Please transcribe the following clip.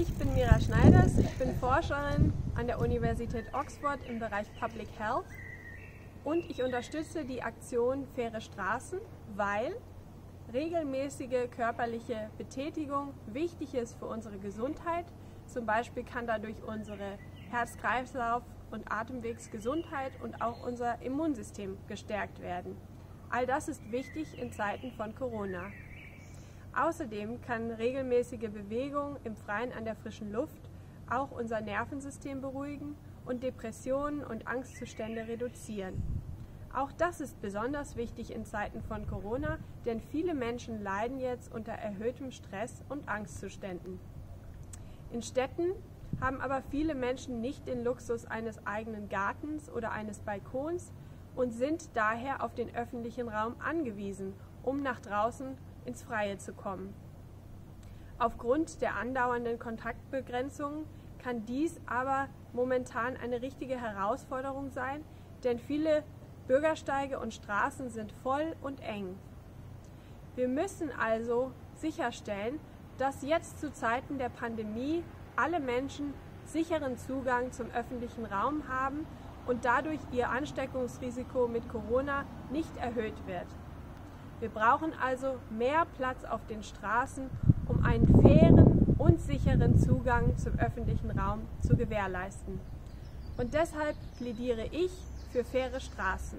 Ich bin Mira Schneiders, ich bin Forscherin an der Universität Oxford im Bereich Public Health und ich unterstütze die Aktion Faire Straßen, weil regelmäßige körperliche Betätigung wichtig ist für unsere Gesundheit. Zum Beispiel kann dadurch unsere Herz-Kreislauf- und Atemwegsgesundheit und auch unser Immunsystem gestärkt werden. All das ist wichtig in Zeiten von Corona. Außerdem kann regelmäßige Bewegung im Freien an der frischen Luft auch unser Nervensystem beruhigen und Depressionen und Angstzustände reduzieren. Auch das ist besonders wichtig in Zeiten von Corona, denn viele Menschen leiden jetzt unter erhöhtem Stress und Angstzuständen. In Städten haben aber viele Menschen nicht den Luxus eines eigenen Gartens oder eines Balkons und sind daher auf den öffentlichen Raum angewiesen, um nach draußen ins Freie zu kommen. Aufgrund der andauernden Kontaktbegrenzungen kann dies aber momentan eine richtige Herausforderung sein, denn viele Bürgersteige und Straßen sind voll und eng. Wir müssen also sicherstellen, dass jetzt zu Zeiten der Pandemie alle Menschen sicheren Zugang zum öffentlichen Raum haben und dadurch ihr Ansteckungsrisiko mit Corona nicht erhöht wird. Wir brauchen also mehr Platz auf den Straßen, um einen fairen und sicheren Zugang zum öffentlichen Raum zu gewährleisten. Und deshalb plädiere ich für faire Straßen.